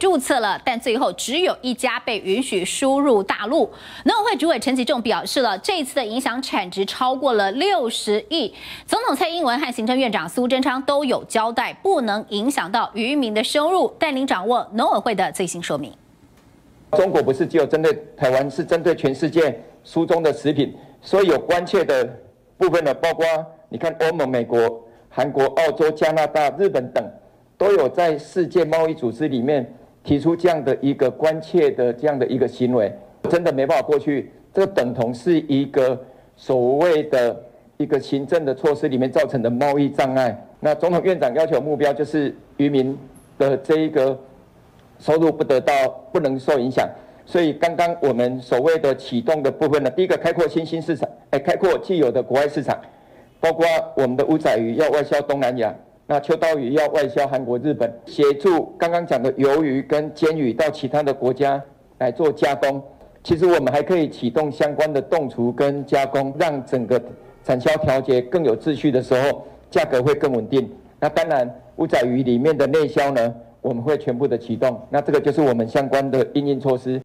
注册了，但最后只有一家被允许输入大陆。农委会主委陈吉仲表示了，这次的影响产值超过了六十亿。总统蔡英文和行政院长苏贞昌都有交代，不能影响到渔民的收入。带您掌握农委会的最新说明。中国不是只有针对台湾，是针对全世界书中的食品，所以有关切的部分呢，包括你看欧盟、美国、韩国、澳洲、加拿大、日本等。都有在世界贸易组织里面提出这样的一个关切的这样的一个行为，真的没办法过去。这等同是一个所谓的一个行政的措施里面造成的贸易障碍。那总统院长要求目标就是渔民的这一个收入不得到不能受影响。所以刚刚我们所谓的启动的部分呢，第一个开阔新兴市场，哎，开阔既有的国外市场，包括我们的乌仔鱼要外销东南亚。那秋刀鱼要外销韩国、日本，协助刚刚讲的鱿鱼跟煎鱼到其他的国家来做加工。其实我们还可以启动相关的冻储跟加工，让整个产销调节更有秩序的时候，价格会更稳定。那当然，乌仔鱼里面的内销呢，我们会全部的启动。那这个就是我们相关的应应措施。